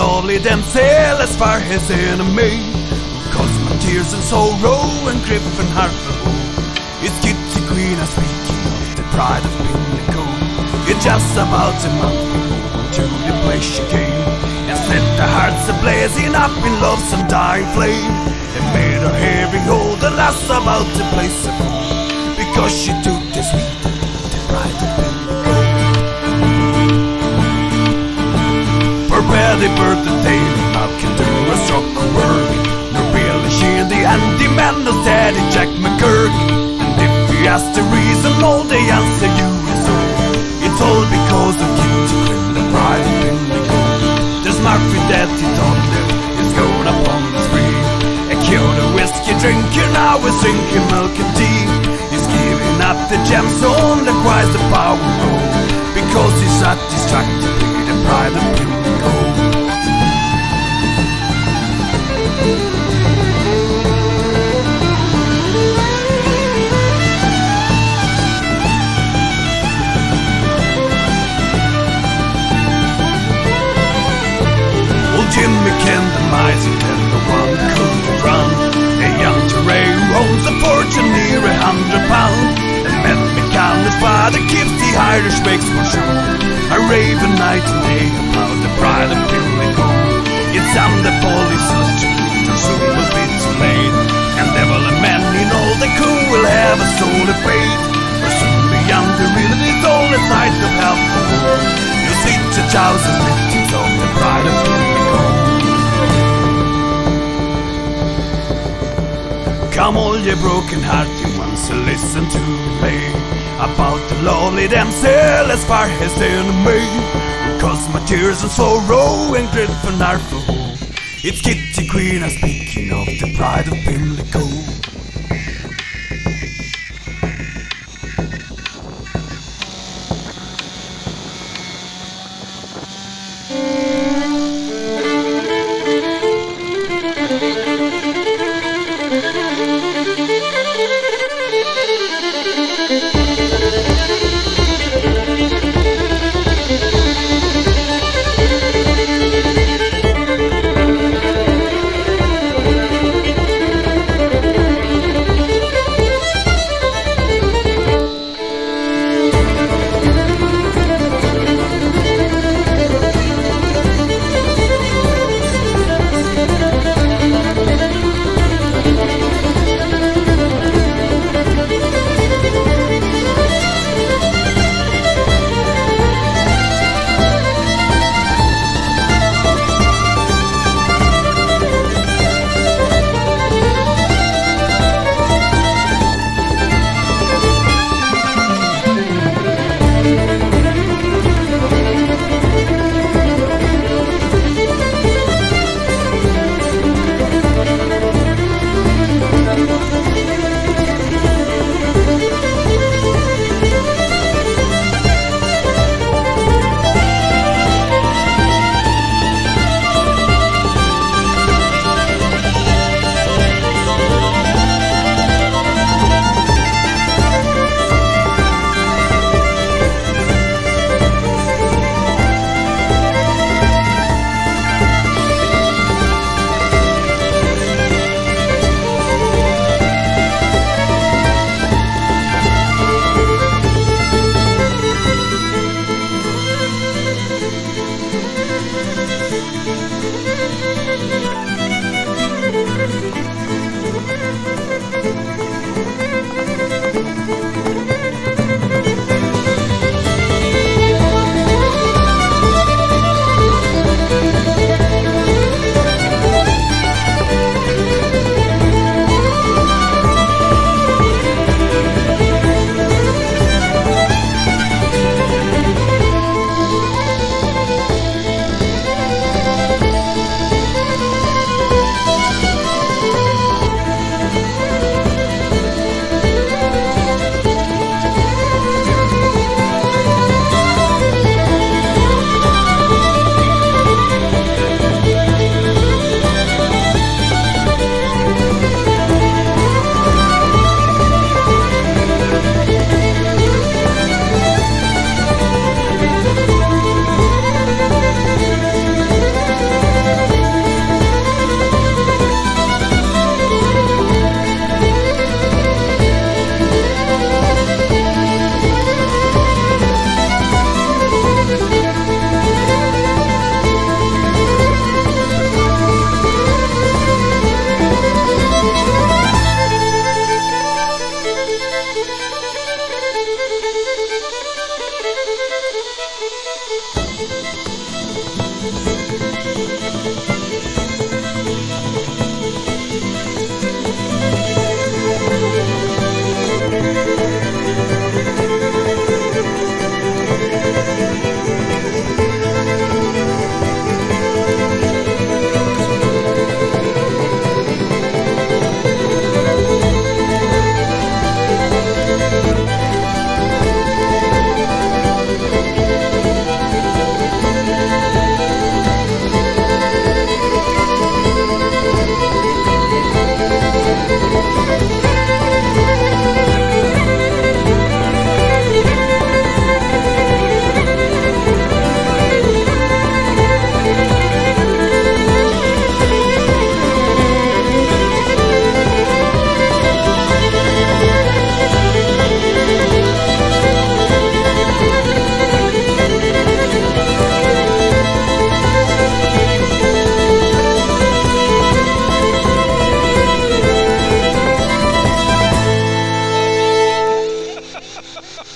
lovely damsel as far as enemy. Who caused my tears and sorrow and grief and heartful It's Kitty Quinn I'm speaking of the pride of Pimlico It's just about a month ago to the place she came. And set their hearts a-blazing up in love's undying flame. And made her hair behold the last about the place of Because she took the sweet the pride of Pimlico For birthday now can do a of work? No really the Andy man no daddy Jack McGurk. And if you ask the reason all they answer you is all It's all because of you Kitty Quinn the pride of Pimlico There's Murphy Daddy Dollar is going up on the spree A Kyoto whiskey drinker now is drinking milk and tea. He's giving up the gemstone that cries the power roll Because he's satisfied to be the pride of Jimmy Ken, the mighty and the one could run A young Teray who owns a fortune near a hundred pound. And Matt McCann, his father, keeps the Irish makes for sure A raven night and day about the pride of Pimlico It's on the police such too soon will be too late And devil and man in all the crew will have a soul of fate For soon beyond the reality is all the sight of war You see the thousand victims of the pride of Come all ye broken-hearted ones to listen to me. About the lonely damsel as far as enemy Who caused my tears and sorrow and grief and heart for It's Kitty Quinn I'm speaking of the pride of Pimlico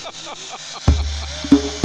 ha ha ha ha